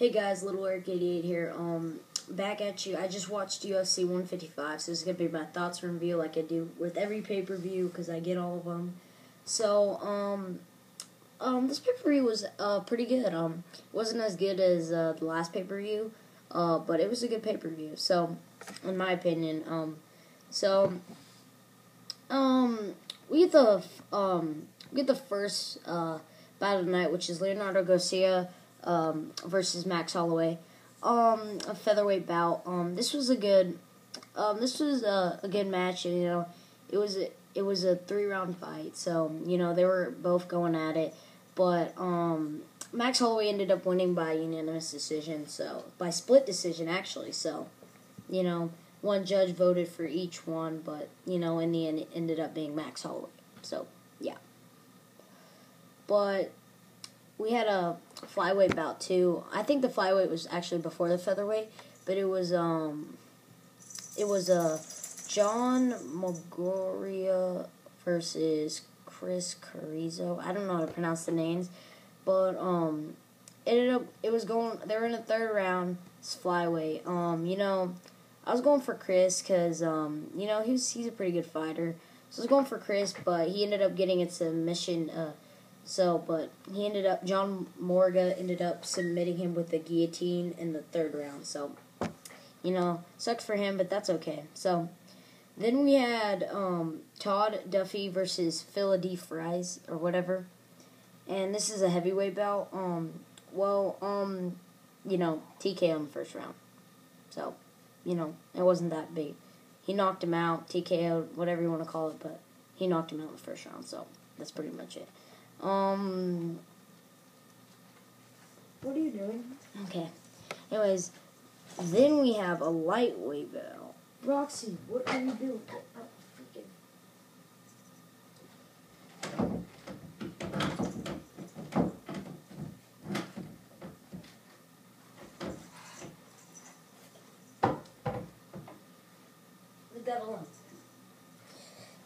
Hey guys, Little Eric 88 here. Um, back at you. I just watched UFC 155, so this is gonna be my thoughts review, like I do with every pay per view, because I get all of them. So, um, um, this pay per view was uh pretty good. Um, wasn't as good as uh, the last pay per view, uh, but it was a good pay per view. So, in my opinion, um, so, um, we get the um we get the first uh battle tonight, which is Leonardo Garcia um, versus Max Holloway. Um, a featherweight bout. Um, this was a good. Um, this was a, a good match. You know, it was a, it was a three round fight. So you know they were both going at it, but um, Max Holloway ended up winning by unanimous decision. So by split decision actually. So you know one judge voted for each one, but you know in the end it ended up being Max Holloway. So yeah. But we had a flyweight bout too. I think the flyweight was actually before the featherweight, but it was um, it was a uh, John Mogoria versus Chris Cariaso. I don't know how to pronounce the names, but um, it ended up it was going. They were in the third round. It's flyweight. Um, you know, I was going for Chris because um, you know he's he's a pretty good fighter. So I was going for Chris, but he ended up getting a submission. Uh, so, but he ended up, John Moraga ended up submitting him with the guillotine in the third round. So, you know, sucks for him, but that's okay. So, then we had um, Todd Duffee versus Phil De Fries or whatever. And this is a heavyweight bout. Um, well, um, you know, TK on the first round. So, you know, it wasn't that big. He knocked him out, TKO, whatever you want to call it, but he knocked him out in the first round. So, that's pretty much it. Um. What are you doing? Okay. Anyways, then we have a lightweight belt. Roxy, what are you doing? Oh, Leave.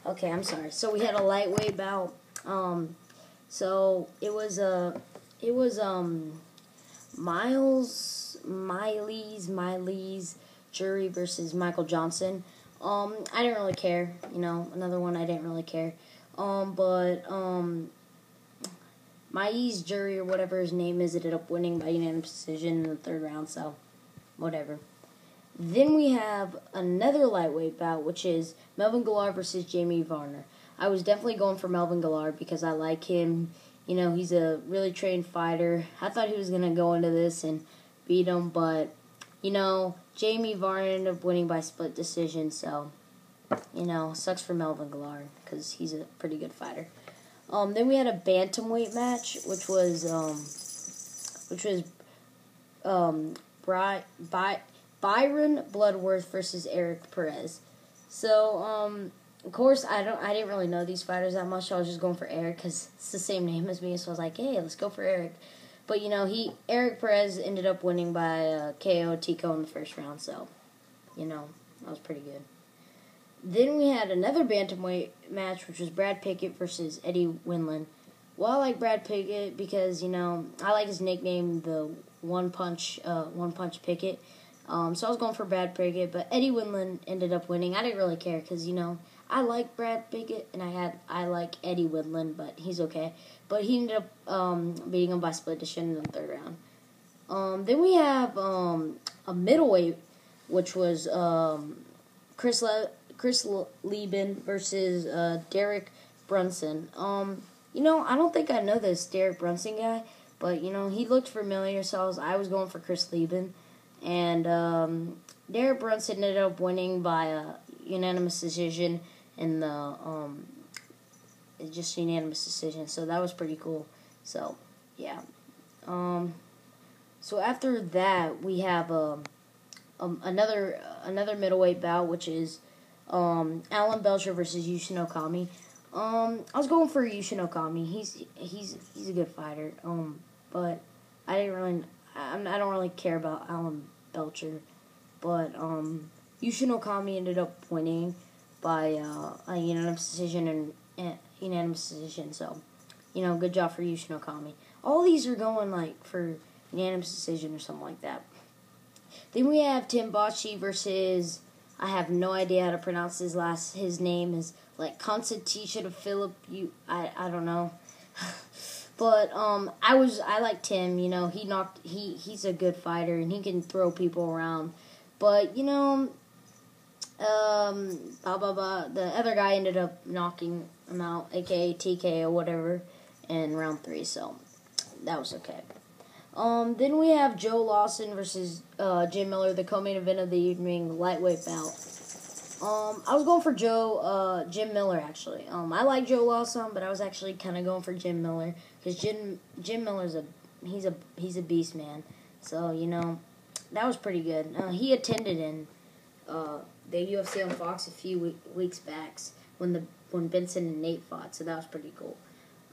Okay, I'm sorry. So we had a lightweight bout. Um, so it was a, uh, it was um, Miles Miley's Myles Jury versus Michael Johnson. Um, I didn't really care. You know, another one I didn't really care. Um, but um, Myles Jury or whatever his name is ended up winning by unanimous decision in the third round. So, whatever. Then we have another lightweight bout, which is Melvin Guillard versus Jamie Varner. I was definitely going for Melvin Guillard because I like him. You know, he's a really trained fighter. I thought he was going to go into this and beat him, but, you know, Jamie Varner ended up winning by split decision, so, you know, sucks for Melvin Guillard because he's a pretty good fighter. Um, then we had a bantamweight match, which was, um, which was, um, By- Byron Bloodworth versus Eric Perez. So, um, of course, I don't. I didn't really know these fighters that much. So I was just going for Eric because it's the same name as me. So I was like, hey, let's go for Eric. But you know, he Eric Perez ended up winning by uh, KO Tico in the first round. So, you know, that was pretty good. Then we had another bantamweight match, which was Brad Pickett versus Eddie Wineland. Well, I like Brad Pickett because you know I like his nickname, the One Punch, uh, One Punch Pickett. Um, so I was going for Brad Pickett, but Eddie Wineland ended up winning. I didn't really care because you know I like Brad Pickett and I had I like Eddie Woodland, but he's okay. But he ended up um, beating him by split decision in the third round. Um, then we have um, a middleweight, which was um, Chris Le- Chris Leben versus uh, Derek Brunson. Um, you know, I don't think I know this Derek Brunson guy, but you know he looked familiar, so I was, I was going for Chris Leben, and um, Derek Brunson ended up winning by a unanimous decision in the um, just unanimous decision. So that was pretty cool. So yeah. Um, so after that, we have um, um, another another middleweight bout, which is um, Alan Belcher versus Yushin Okami. Um, I was going for Yushin Okami. He's he's he's a good fighter. Um, but I didn't really I, I don't really care about Alan Belcher. But um, Yushin Okami ended up winning by uh, a unanimous decision and uh, unanimous decision. So, you know, good job for Yushin Okami. All these are going like for unanimous decision or something like that. Then we have Tim Boetsch versus I have no idea how to pronounce his last his name is like Constitution of Philip you I I don't know. but um I was I like Tim, you know, he knocked he he's a good fighter and he can throw people around. But, you know, um blah blah blah the other guy ended up knocking him out, aka TK or whatever, in round three, so that was okay. Um, then we have Joe Lauzon versus uh, Jim Miller, the co-main event of the evening, lightweight bout. Um, I was going for Joe, uh, Jim Miller actually. Um, I like Joe Lauzon, but I was actually kind of going for Jim Miller because Jim Jim Miller's a he's a he's a beast man. So you know, that was pretty good. Uh, he attended in uh, the UFC on Fox a few week, weeks back when the when Benson and Nate fought, so that was pretty cool.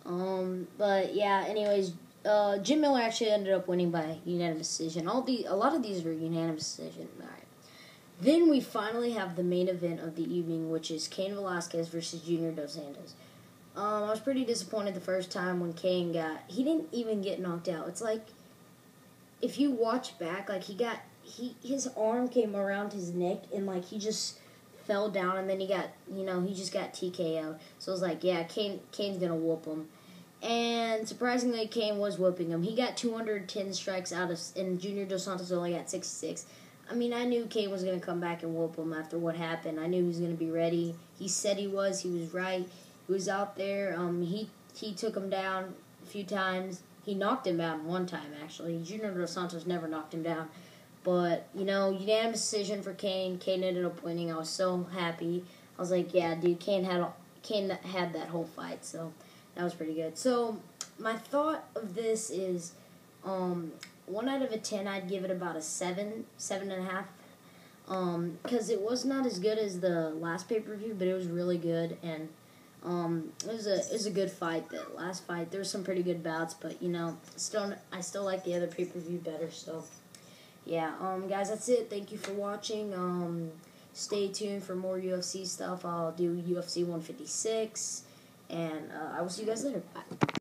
Um, but yeah, anyways, uh, Jim Miller actually ended up winning by unanimous decision. All the a lot of these were unanimous decision. All right. Then we finally have the main event of the evening, which is Cain Velasquez versus Junior Dos Santos. Um, I was pretty disappointed the first time when Cain got. He didn't even get knocked out. It's like if you watch back, like he got he his arm came around his neck and like he just fell down and then he got you know he just got TKO. So I was like, yeah, Cain Cain's gonna whoop him. And surprisingly, Cain was whooping him. He got 210 strikes out of, and Junior Dos Santos only got 66. I mean, I knew Cain was to come back and whoop him after what happened. I knew he was to be ready. He said he was. He was right. He was out there. Um, he he took him down a few times. He knocked him down one time actually. Junior Dos Santos never knocked him down. But you know, unanimous decision for Cain. Cain ended up winning. I was so happy. I was like, yeah, dude, Cain had Cain had that whole fight. So that was pretty good. So my thought of this is, um, one out of a ten, I'd give it about a seven, seven and a half. Um, because it was not as good as the last pay per view, but it was really good and. Um, it was a it was a good fight. That last fight, there were some pretty good bouts, but you know, still I still like the other pay per view better. So, yeah, um, guys, that's it. Thank you for watching. Um, stay tuned for more UFC stuff. I'll do UFC 156, and uh, I will see you guys later. Bye.